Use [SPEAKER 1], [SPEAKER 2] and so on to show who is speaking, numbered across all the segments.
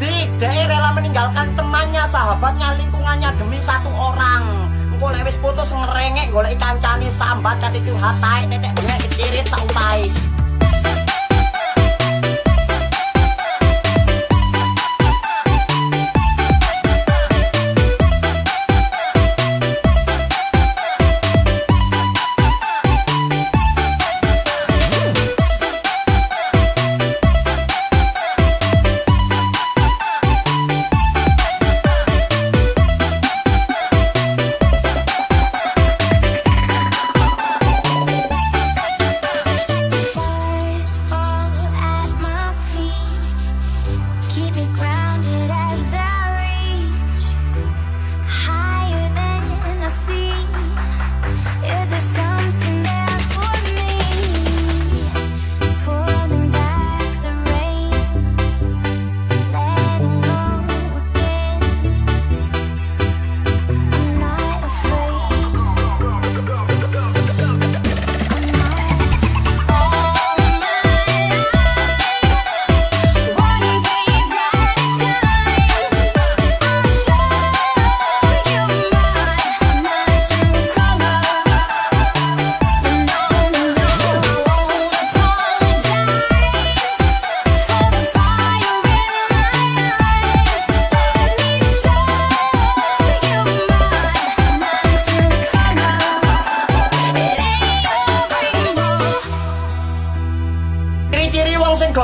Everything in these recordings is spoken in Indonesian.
[SPEAKER 1] Dik Dek rela meninggalkan temannya, sahabatnya, lingkungannya demi satu orang. Engko lek wis putus ngerengek golek kancane sambat kate curhatai tetek bengek kecirit sautai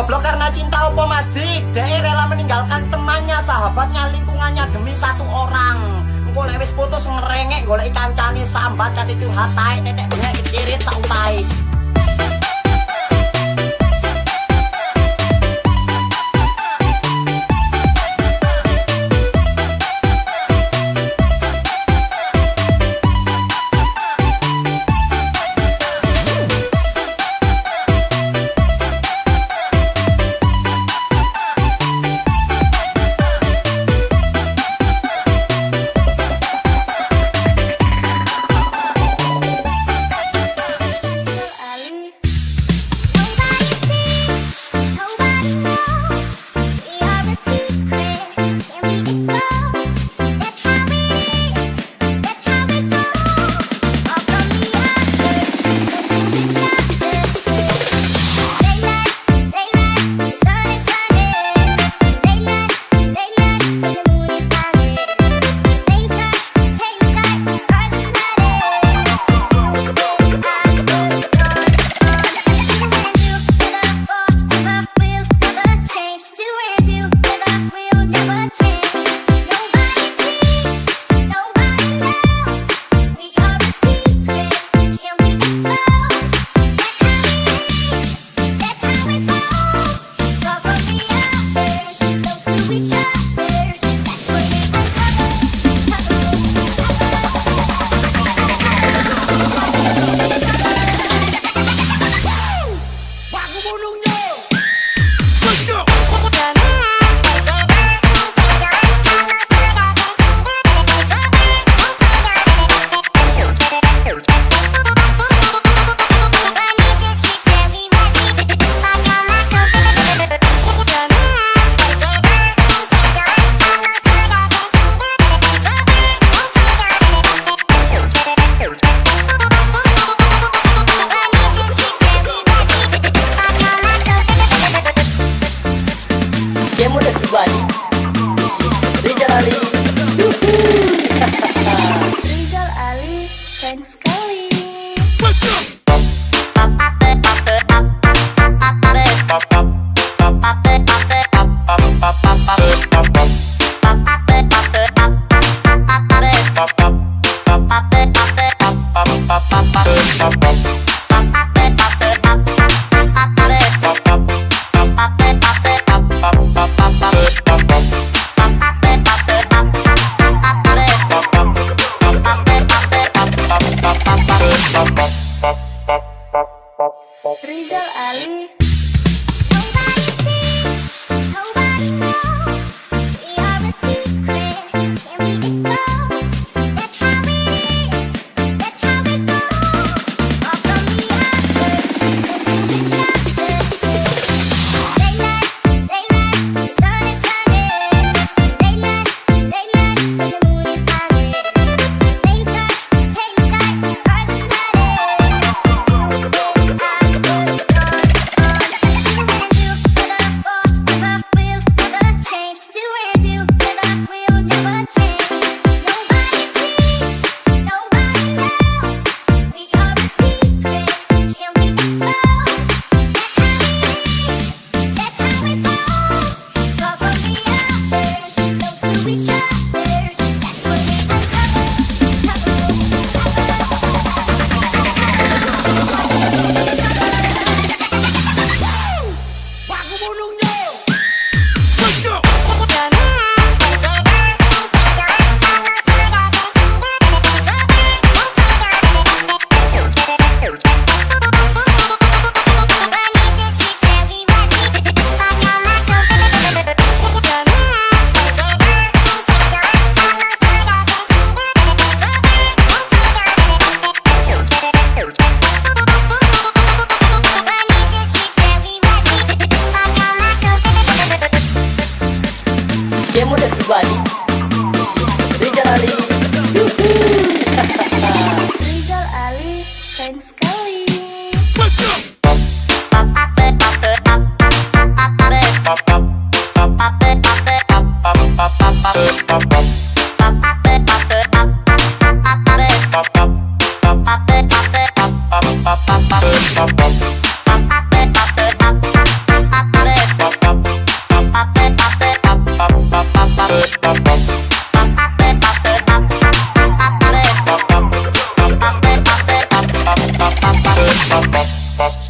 [SPEAKER 1] goblok karena cinta opo Mas Dik? Dek rela meninggalkan temannya, sahabatnya, lingkungannya demi satu orang. Engko lek wis putus ngerengek golek kancane sambat kate curhatai tetek bengek kecirit sautai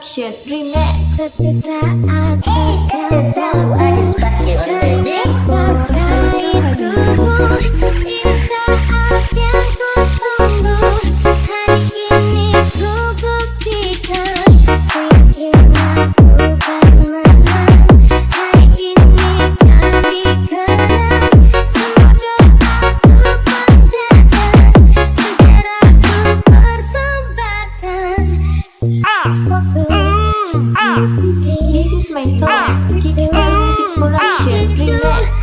[SPEAKER 2] production. Remix
[SPEAKER 3] at I take out I just
[SPEAKER 4] back it on the
[SPEAKER 2] ah, keep your music production,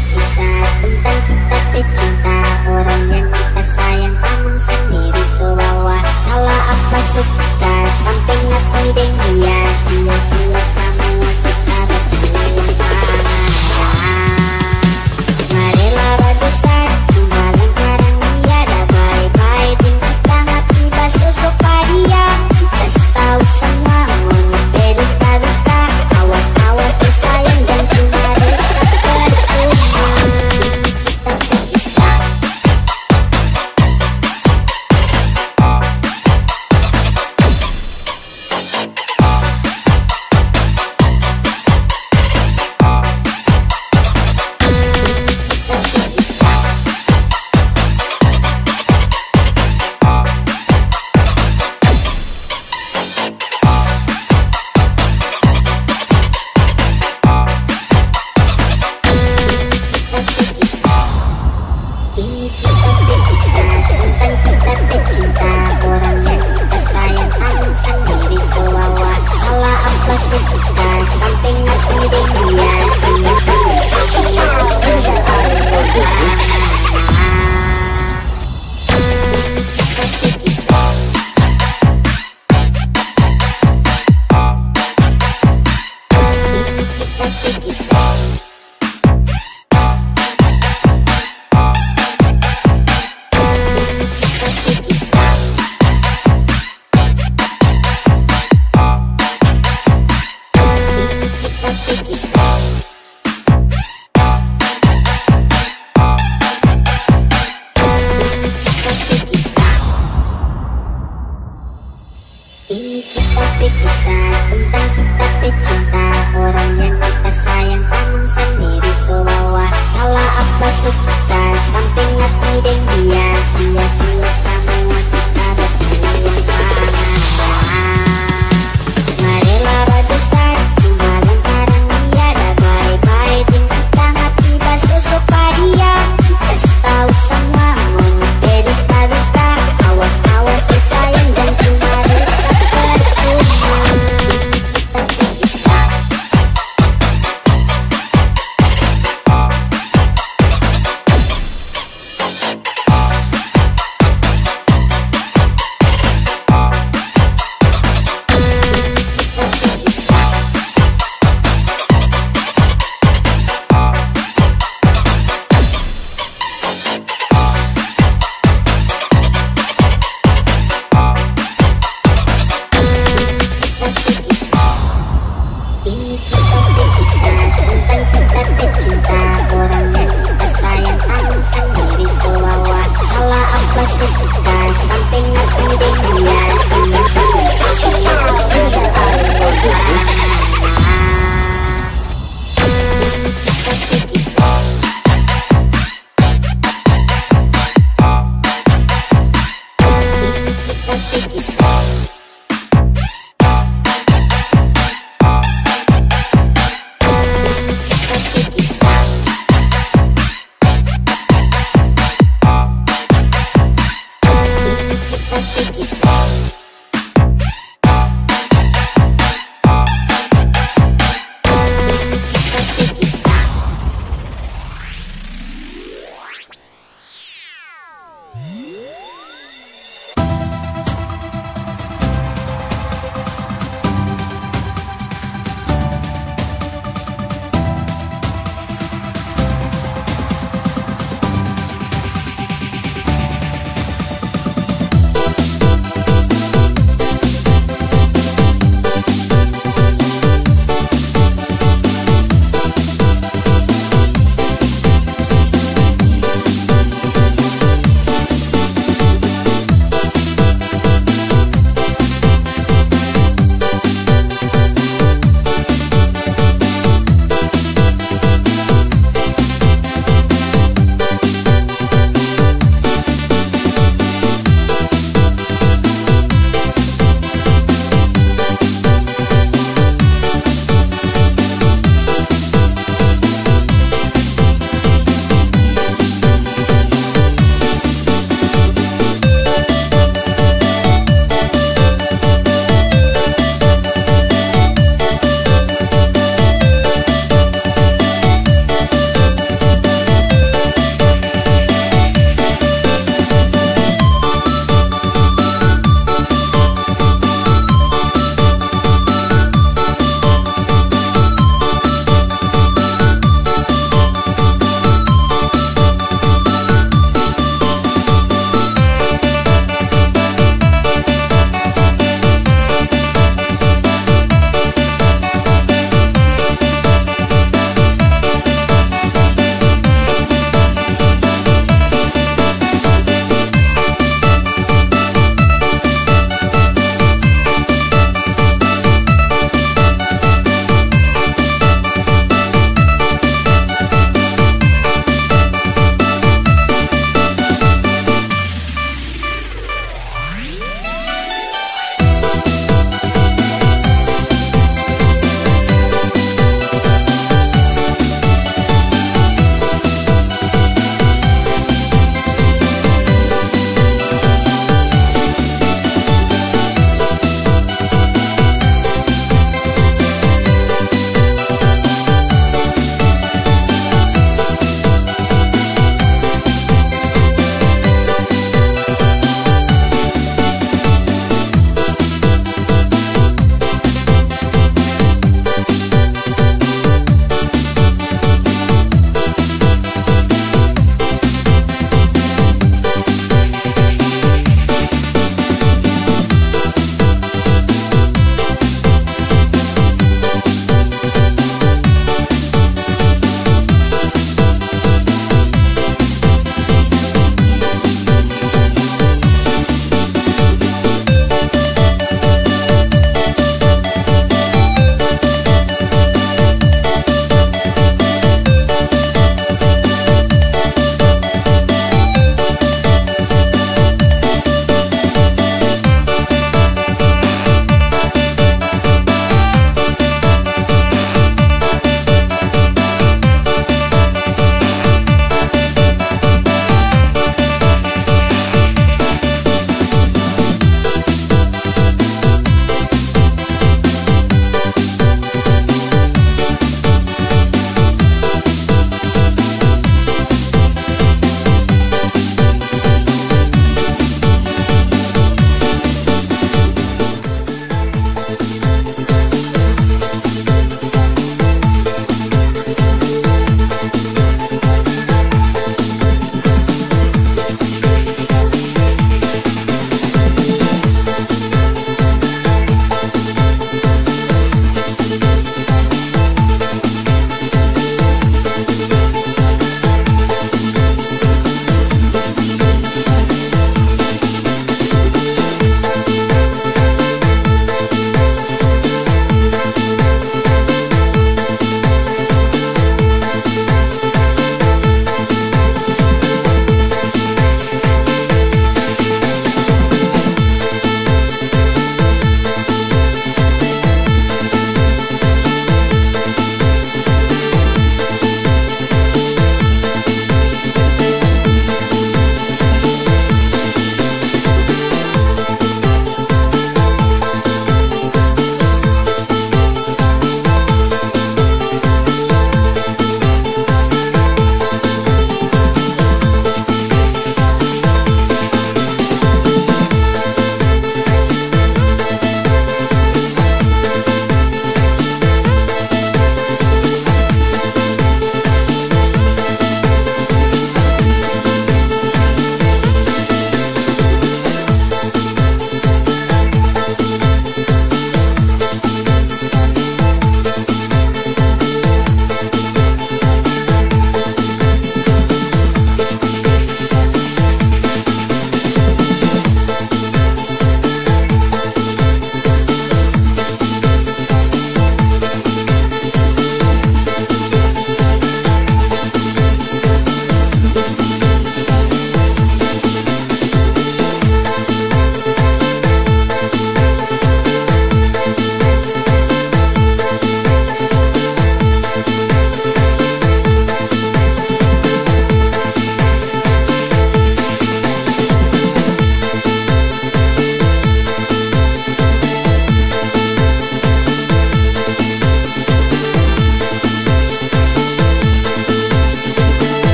[SPEAKER 5] berbagai kisah Tentang kita pecinta Orang yang kita sayang. Namun sendiri selawa Salah apa suka sampai hati dan dia. Sila-sila semua kita sendiri semua. Salah apa suka Samping hati deng dia Sia-sia semua kita berpeluang panas Marilah berdusta